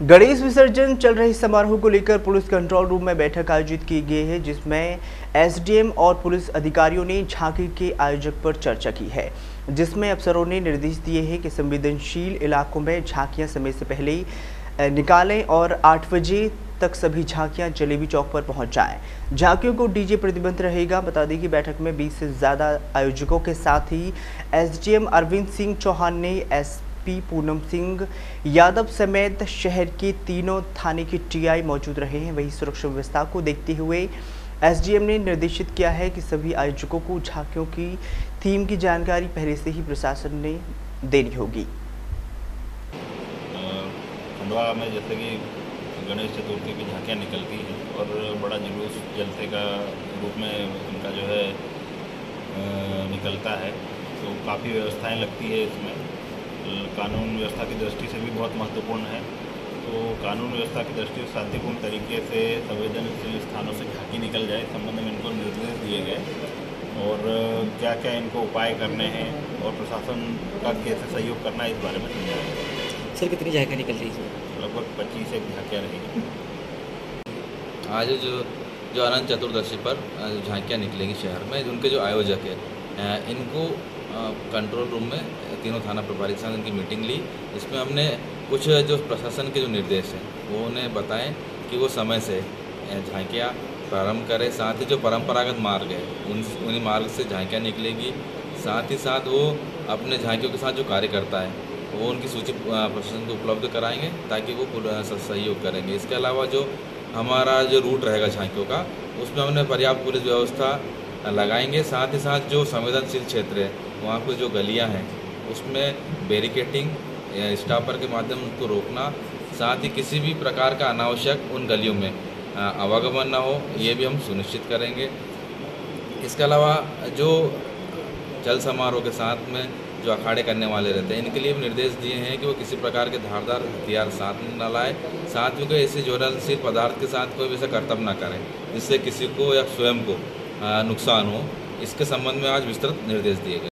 गणेश विसर्जन चल रहे समारोह को लेकर पुलिस कंट्रोल रूम में बैठक आयोजित की गई है, जिसमें एसडीएम और पुलिस अधिकारियों ने झांकी के आयोजक पर चर्चा की है, जिसमें अफसरों ने निर्देश दिए हैं कि संवेदनशील इलाकों में झांकियाँ समय से पहले निकालें और आठ बजे तक सभी झांकियाँ जलेबी चौक पर पहुँच जाएँ। झांकियों को डीजे प्रतिबंध रहेगा बता दें कि बैठक में 20 से ज़्यादा आयोजकों के साथ ही एसडीएम अरविंद सिंह चौहान ने एस एसपी पूनम सिंह, यादव समेत शहर के तीनों थाने के टीआई मौजूद रहे हैं। वही सुरक्षा व्यवस्था को देखते हुए एसडीएम ने निर्देशित किया है कि सभी आयोजकों को झांकियों की थीम की जानकारी पहले से ही प्रशासन ने देनी होगी। खंडवा में जैसे कि गणेश चतुर्थी की झांकियाँ निकलती हैं और बड़ा जुलूस जलसे का रूप में उनका जो है निकलता है। तो काफ़ी व्यवस्थाएँ लगती है इसमें। कानून व्यवस्था की दृष्टि से भी बहुत महत्वपूर्ण है। तो कानून व्यवस्था की दृष्टि से शांतिपूर्ण तरीके से संवेदनशील स्थानों से झांकी निकल जाए संबंध में इनको निर्देश दिए गए। और क्या क्या इनको उपाय करने हैं और प्रशासन का कैसे सहयोग करना है इस बारे में समझाया सर कितनी झांकियाँ निकल रही है लगभग पच्चीस एक झांकियाँ रहेंगी। आज जो जो अनंत चतुर्दशी पर झांकियाँ निकलेंगी शहर में उनके जो आयोजक है इनको कंट्रोल रूम में तीनों थाना प्रभारी के साथ उनकी मीटिंग ली। इसमें हमने कुछ जो प्रशासन के जो निर्देश हैं, वो उन्हें बताएँ कि वो समय से झांकियाँ प्रारंभ करें। साथ ही जो परंपरागत मार्ग है, उन उन्हीं मार्ग से झांकियाँ निकलेगी। साथ ही साथ वो अपने झांकियों के साथ जो कार्य करता है, वो उनकी सूची प्रशासन को उपलब्ध कराएँगे, ताकि वो सहयोग करेंगे। इसके अलावा जो हमारा जो रूट रहेगा झांकियों का, उसमें हमने पर्याप्त पुलिस व्यवस्था लगाएँगे। साथ ही साथ जो संवेदनशील क्षेत्र है, वहाँ पर जो गलियाँ हैं उसमें बैरिकेटिंग स्टापर के माध्यम उनको रोकना, साथ ही किसी भी प्रकार का अनावश्यक उन गलियों में आवागमन ना हो, ये भी हम सुनिश्चित करेंगे। इसके अलावा जो जल समारोह के साथ में जो अखाड़े करने वाले रहते हैं, इनके लिए भी निर्देश दिए हैं कि वो किसी प्रकार के धारदार हथियार साथ में न लाए, साथ ही कोई ऐसे ज्वलनशील पदार्थ के साथ कोई वैसा कर्तव्य ना करें, जिससे किसी को या स्वयं को नुकसान हो। इसके संबंध में आज विस्तृत निर्देश दिए गए।